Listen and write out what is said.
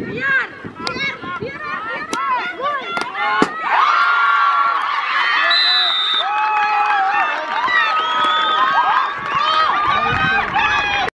Yes!